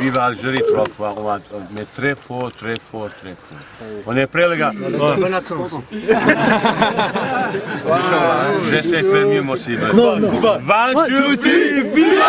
Vive Algérie trois fois. On va, mais très fort, très fort, très fort. On est prêts, les gars J'essaie de faire mieux possible. Non, non. One, two, three, vive